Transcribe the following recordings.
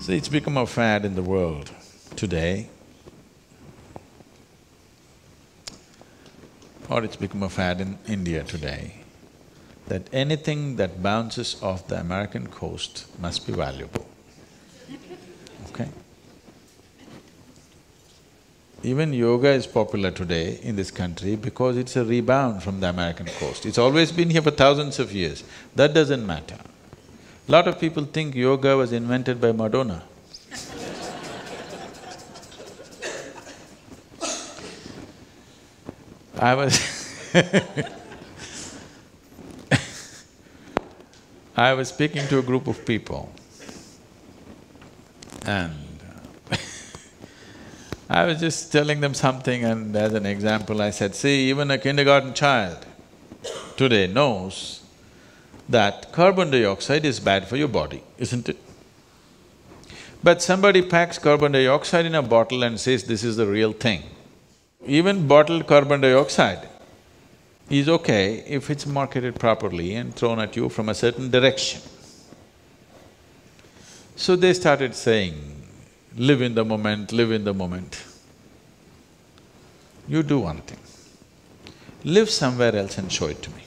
See, it's become a fad in the world today, or it's become a fad in India today, that anything that bounces off the American coast must be valuable, okay? Even yoga is popular today in this country because it's a rebound from the American coast. It's always been here for thousands of years. That doesn't matter. Lot of people think yoga was invented by Madonna. I was I was speaking to a group of people and I was just telling them something and as an example I said, see, even a kindergarten child today knows that carbon dioxide is bad for your body, isn't it? But somebody packs carbon dioxide in a bottle and says this is the real thing. Even bottled carbon dioxide is okay if it's marketed properly and thrown at you from a certain direction. So they started saying, live in the moment, live in the moment. You do one thing, live somewhere else and show it to me.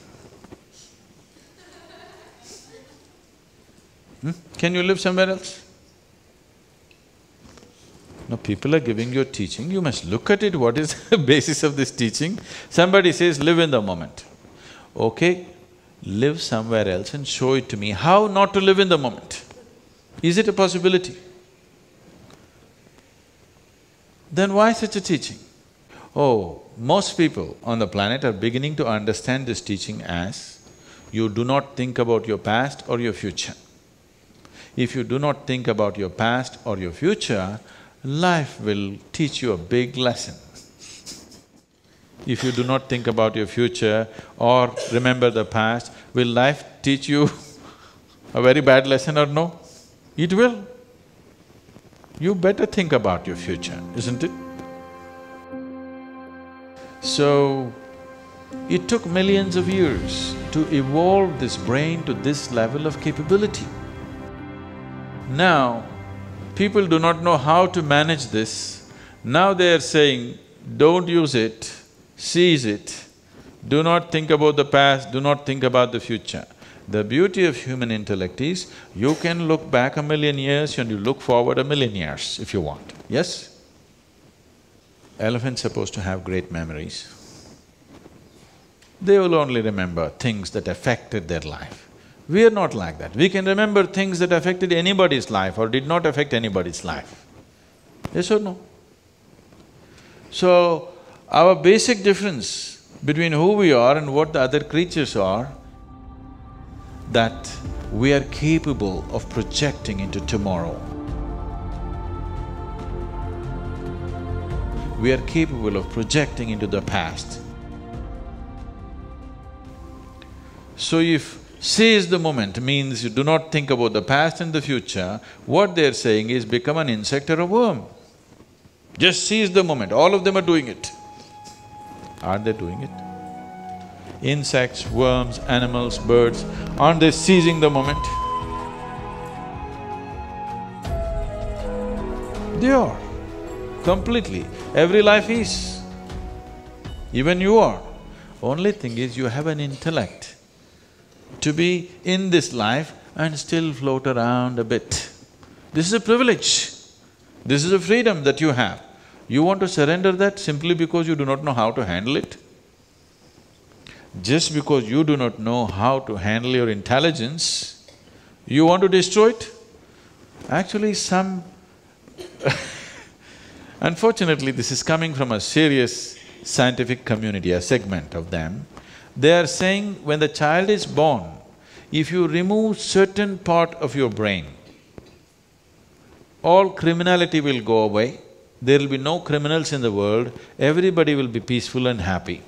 Hmm? Can you live somewhere else? No, people are giving you a teaching, you must look at it, what is the basis of this teaching? Somebody says, live in the moment. Okay, live somewhere else and show it to me, how not to live in the moment? Is it a possibility? Then why such a teaching? Oh, most people on the planet are beginning to understand this teaching as you do not think about your past or your future. If you do not think about your past or your future, life will teach you a big lesson. If you do not think about your future or remember the past, will life teach you a very bad lesson or no? It will you better think about your future, isn't it? So, it took millions of years to evolve this brain to this level of capability. Now, people do not know how to manage this. Now they are saying, don't use it, seize it, do not think about the past, do not think about the future. The beauty of human intellect is, you can look back a million years and you look forward a million years if you want, yes? Elephants supposed to have great memories. They will only remember things that affected their life. We are not like that. We can remember things that affected anybody's life or did not affect anybody's life. Yes or no? So, our basic difference between who we are and what the other creatures are that we are capable of projecting into tomorrow. We are capable of projecting into the past. So if seize the moment means you do not think about the past and the future, what they're saying is become an insect or a worm. Just seize the moment, all of them are doing it. Are they doing it? insects, worms, animals, birds, aren't they seizing the moment? They are, completely. Every life is. Even you are. Only thing is you have an intellect to be in this life and still float around a bit. This is a privilege. This is a freedom that you have. You want to surrender that simply because you do not know how to handle it? just because you do not know how to handle your intelligence, you want to destroy it? Actually, some Unfortunately, this is coming from a serious scientific community, a segment of them. They are saying when the child is born, if you remove certain part of your brain, all criminality will go away, there will be no criminals in the world, everybody will be peaceful and happy.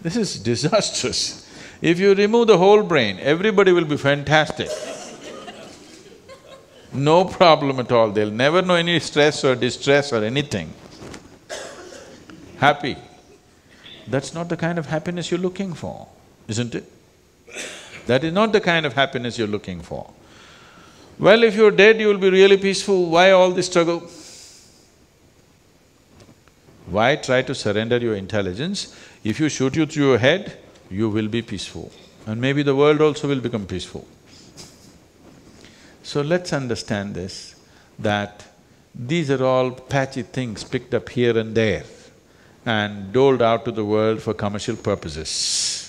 This is disastrous. If you remove the whole brain, everybody will be fantastic. No problem at all, they'll never know any stress or distress or anything. Happy. That's not the kind of happiness you're looking for, isn't it? That is not the kind of happiness you're looking for. Well, if you're dead, you will be really peaceful, why all this struggle? Why try to surrender your intelligence? If you shoot you through your head, you will be peaceful and maybe the world also will become peaceful. So let's understand this, that these are all patchy things picked up here and there and doled out to the world for commercial purposes.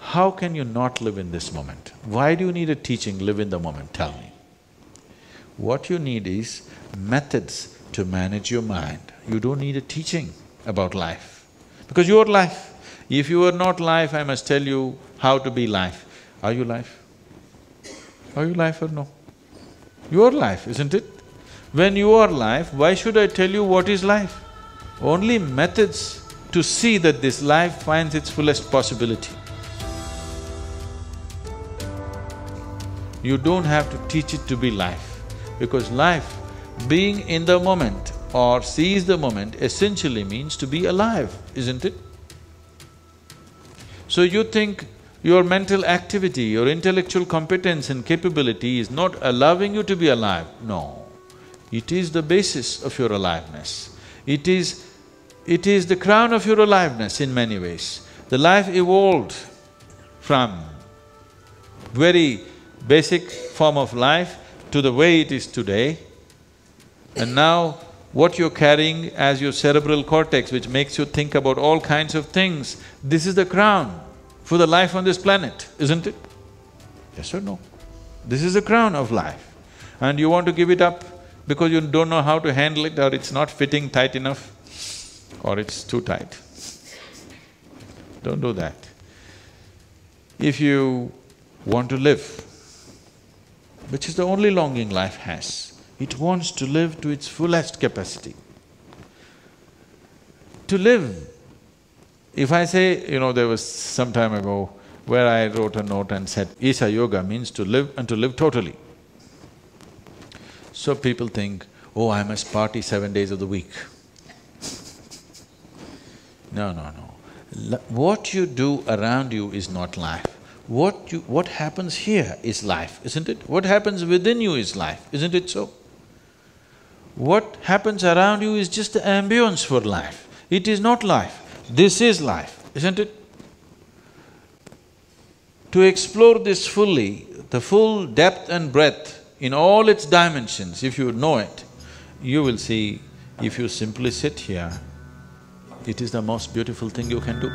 How can you not live in this moment? Why do you need a teaching, live in the moment, tell me? What you need is methods to manage your mind. You don't need a teaching about life, because you're life. If you are not life, I must tell you how to be life. Are you life? Are you life or no? You are life, isn't it? When you are life, why should I tell you what is life? Only methods to see that this life finds its fullest possibility. You don't have to teach it to be life, because life, being in the moment or seize the moment essentially means to be alive, isn't it? So you think your mental activity, your intellectual competence and capability is not allowing you to be alive. No, it is the basis of your aliveness. It is… it is the crown of your aliveness in many ways. The life evolved from very basic form of life to the way it is today. And now, what you're carrying as your cerebral cortex, which makes you think about all kinds of things, this is the crown for the life on this planet, isn't it? Yes or no? This is the crown of life. And you want to give it up because you don't know how to handle it or it's not fitting tight enough or it's too tight. Don't do that. If you want to live, which is the only longing life has, it wants to live to its fullest capacity. To live, if I say, you know, there was some time ago where I wrote a note and said, Isha Yoga means to live and to live totally. So people think, oh, I must party seven days of the week. No, no, no. what you do around you is not life. What you… what happens here is life, isn't it? What happens within you is life, isn't it so? What happens around you is just the ambience for life. It is not life. This is life, isn't it? To explore this fully, the full depth and breadth in all its dimensions, if you know it, you will see if you simply sit here, it is the most beautiful thing you can do.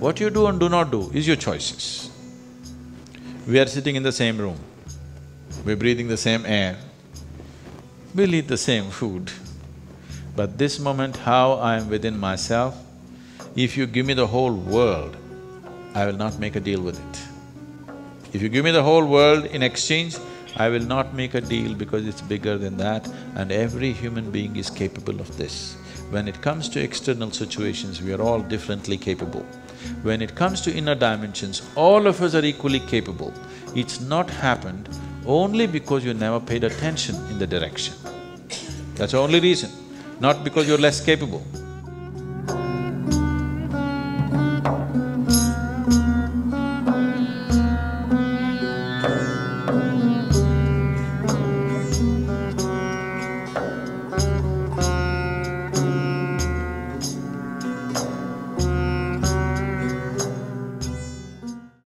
What you do and do not do is your choices. We are sitting in the same room, we're breathing the same air, we'll eat the same food. But this moment, how I am within myself, if you give me the whole world, I will not make a deal with it. If you give me the whole world in exchange, I will not make a deal because it's bigger than that and every human being is capable of this. When it comes to external situations, we are all differently capable. When it comes to inner dimensions, all of us are equally capable. It's not happened only because you never paid attention in the direction. That's the only reason, not because you're less capable.